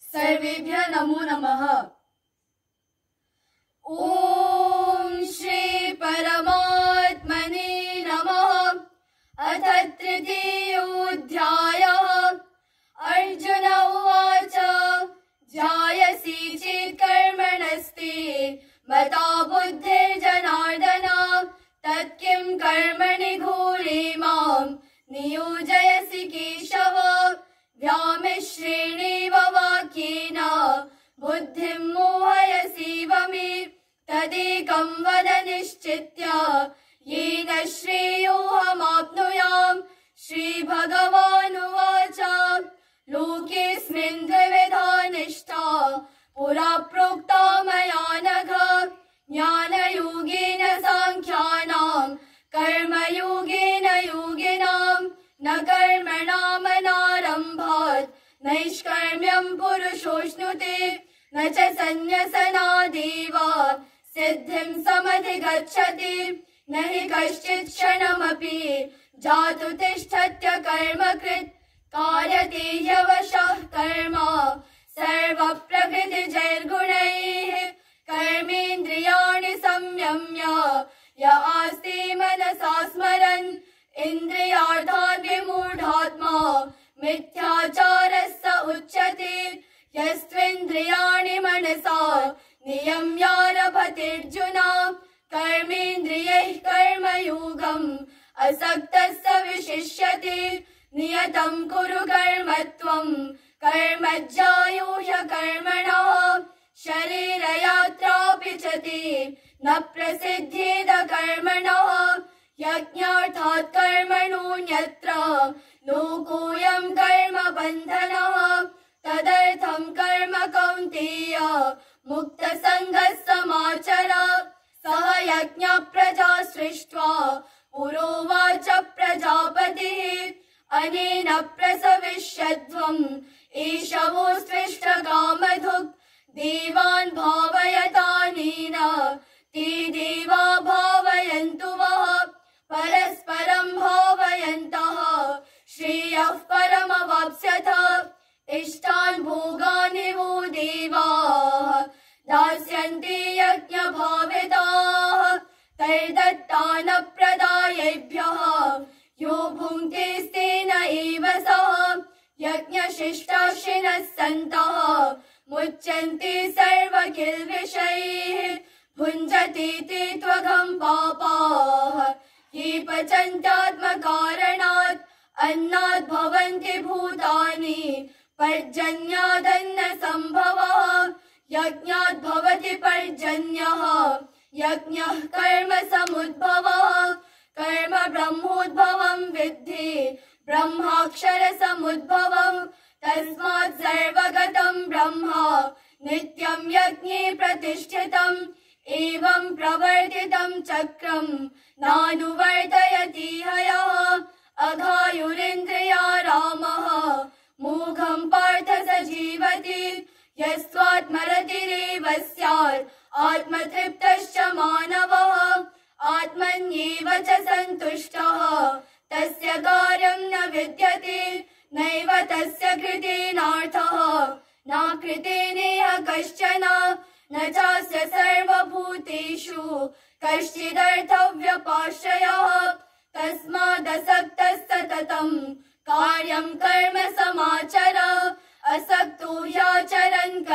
सर्वेभ्यः नमो नमः। ॐ श्री परमात्मने नमः। अथ तृतीयोऽध्यायः। अर्जुन उवाच, जायसि चेत् कर्मणस्ते मता बुद्धिर्जनार्दन तत्किं कर्मणि घोरे माँ, नियोजयसि केशव। व्यामिश्रेणेव वाक्येन बुद्धिं मोहयसीव मे तदेकं वद निश्चित्य। येन श्रेयोऽहमाप्नुयाम् श्रीभगवानुवाच। लोकेऽस्मिन् द्विविधा निष्ठा। पुरा प्रोक्ता मया नघ। ज्ञानयोगेन नैष्कर्म्यम् पुरुषोऽश्नुते न च सन्न्यसनादेव सिद्धिं समधिगच्छति न हि कश्चित् क्षणमपि। जातु तिष्ठत्य कर्मकृत् कार्यते ह्यवशः कर्म। सर्वप्रकृतिजैर्गुणैः कर्मेन्द्रियाणि संयम्य, य आस्ते मनसा स्मरन् इन्द्रियार्थान् विमूढात्मा मिथ्याचारः उच्यते मनसा नियम्यारभतेऽर्जुन कर्मेन्द्रियैः कर्मयोगम् असक्तः स विशिष्यते नियतं कुरु कर्म त्वम् कर्मज्जायो ह्यकर्मणः शरीरयात्रापि च ते न कर्मणः यज्ञार्थात् कर्मणोऽन्यत्र लोकोऽयं कर्म कर्म कौन्तेय संघ समाचर सह यज्ञ प्रजा सृष्ट्वा पुरोवाच प्रजापतिः अनेन प्रसविष्यध्वम् एषवो स्पृष्टकामधुक् दास्यन्ते यज्ञभाविताः। तैर्दत्तानप्रदायेभ्यः। यो भुङ्क्तेस्तेन एव सः। यज्ञशिष्टाशिनः सन्तः। मुच्यन्ते सर्वकिल्बिषैः। भुञ्जते ते त्वघम् पापाः। ये पचन्त्यात्मकारणात् अन्नात् यज्ञात् भवति पर्जन्यः। यज्ञः कर्म समुद्भवः। कर्म ब्रह्मोद्भवम् विद्धि। ब्रह्माक्षर समुद्भवम् तस्मात् सर्वगतम् ब्रह्म। नित्यम् यज्ञे प्रतिष्ठितम्। एवं प्रवर्तितं चक्रम् नानुवर्तयति हयः। अघायुरिन्द्रिया रामः। जीवति यस्त्वात्मरतिरेव स्यात् आत्मतृप्तश्च मानवः, आत्मन्येव च सन्तुष्टः। तस्य कार्यम् न विद्यते, नैव तस्य कृतेनार्थः नाकृतेनेह कश्चन, न चास्य सर्वभूतेषु। कश्चिदर्थव्यपाश्रयः कर्म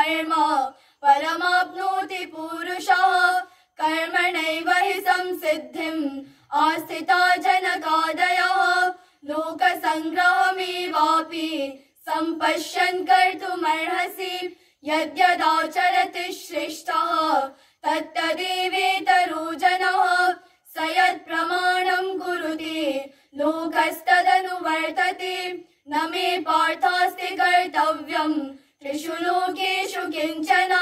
कर्म, परमाप्नोति पूरुषः। कर्मणैव हि संसिद्धिम्, आस्थिता जनकादयः। लोकसङ्ग्रहमेवापि सम्पश्यन् कर्तुमर्हसि, यद्यदाचरति श्रेष्ठः। तत्तदेवेतरो जनः स यत्प्रमाणम् कुरुते। लोकस्तदनुवर्तते, न मे पार्थास्ति कर्तव्यम्। त्रिषु लोकेषु किंचन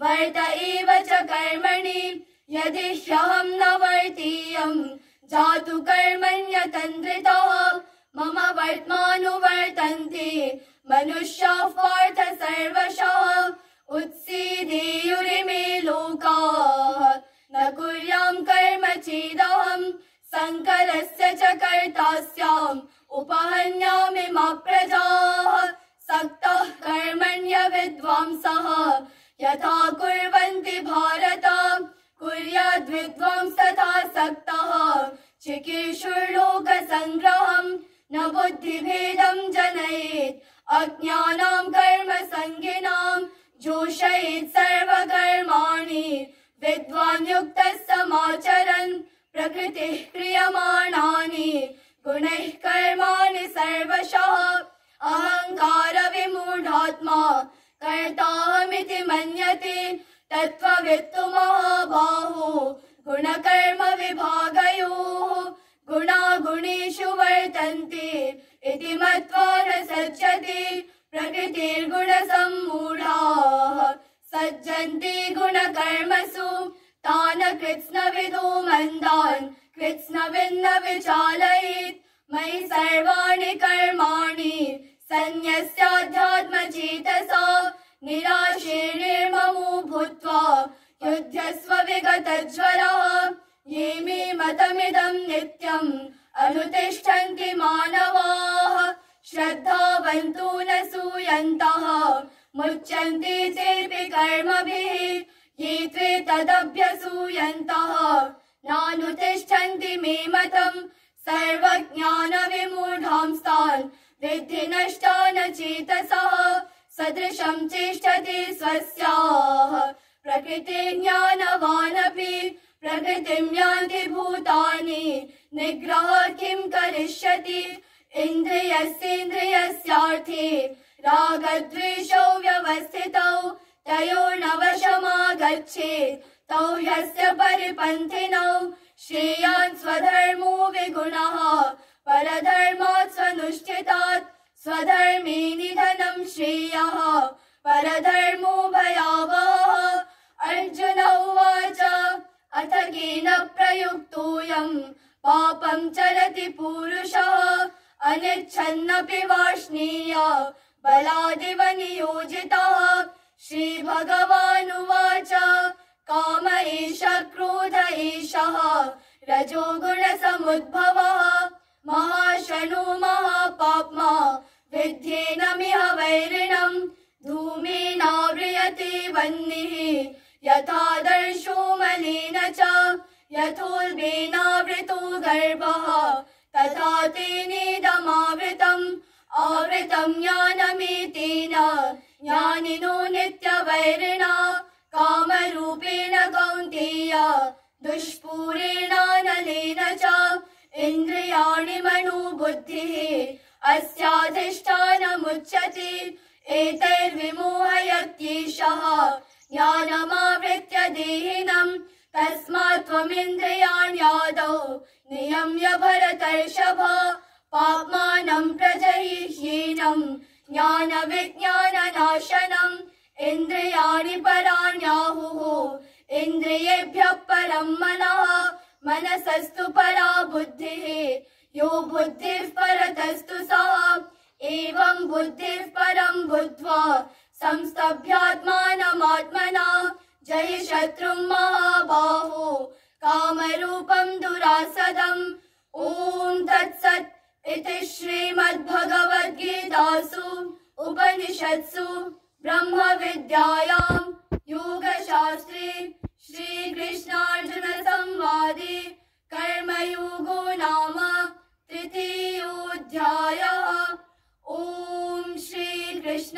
वर्त एव च कर्मणि यदि ह्यहम् न वर्तीयम् जातु कर्मण्यतन्द्रितः मम वर्त्मानुवर्तन्ते मनुष्याः पार्थ सर्वशः। बुद्धिभेदम् जनयेत्। अज्ञानां कर्म सङ्गिनाम् जोषयेत् सर्वकर्माणि। विद्वान् युक्तः समाचरन् प्रकृतिः क्रियमाणानि। गुणैः कर्माणि सर्वशः। अहङ्कारविमूढात्मा कर्ताहमिति मन्यते। तत्त्ववित्तु महाबाहो। गुणकर्म विभागयोः गुणागुणेषु वर्तन्ते। इति मत्वा न सज्जते प्रकृतिर्गुणसम्मूढाः। सज्जन्ति गुणकर्मसु तान् कृत्स्नविदो मन्दान्। कृत्स्नविन्न विचालयेत् मयि सर्वाणि कर्माणि। सन्न्यस्याध्यात्मचेतसा निराशे निर्ममो भूत्वा युध्यस्व विगतज्वरः। ये मे मतमिदं नित्यम् अनुतिष्ठन्ति मानवाः। श्रद्धावन्तो न सूयन्तः। मुच्यन्ते चेऽपि कर्मभिः। ये त्वे तदभ्यसूयन्तः। नानुतिष्ठन्ति मे मतम् सर्वज्ञानविमूढांस्तान् विद्धि नष्टान चेतसः। सदृशं चेष्टते स्वस्याः। प्रकृतिं यान्ति भूतानि। निग्रह किं करिष्यति इन्द्रियस्येन्द्रियस्यार्थे रागद्वेषौ व्यवस्थितौ तयोर्नवशमागच्छेत् तौ ह्यस्य परिपन्थिनौ श्रेयान् स्वधर्मो विगुणः परधर्मात् स्वनुष्ठितात् स्वधर्मे निधनं श्रेयः परधर्मो भयावहः वार्ष्णेय बलादिव नियोजितः श्रीभगवानुवाच काम एष क्रोध एषः रजोगुणसमुद्भवः महाशनो महापाप्मा विद्येनमिह वैरिणम् धूमेनाव्रियते वह्निः। यथा दर्शो मलिन च यथोल्बेनावृतो गर्भः। तेनेदमावृतम् आवृतं ज्ञानमेतेन। ज्ञानिनो नित्यवैरिणा। कामरूपेण कौन्तेय। दुष्पूरेणानलेन च। इन्द्रियाणि मनोबुद्धिः अस्याधिष्ठानमुच्यते। एतैर्विमोहयत्येषः। ज्ञानमावृत्य देहिनम् तस्मात् त्वमिन्द्रियाण्यादौ नियम्य भरतर्षभ पाप्मानम् प्रजह्येनम् ज्ञानविज्ञाननाशनम् इन्द्रियाणि पराण्याहुः इन्द्रियेभ्यः परम् मनः मनसस्तु परा बुद्धिः यो बुद्धिः परतस्तु सः एवं बुद्धिः परम् बुद्ध्वा संस्तभ्यात्मानमात्मना जय शत्रुं महाबाहो कामरूपं दुरासदम्। ॐ तत्सत् इति श्रीमद्भगवद्गीतासु उपनिषत्सु ब्रह्मविद्यायां योगशास्त्रे श्रीकृष्णार्जुनसंवादे कर्मयोगो नाम तृतीयोऽध्यायः। ॐ श्रीकृष्णार्पणमस्तु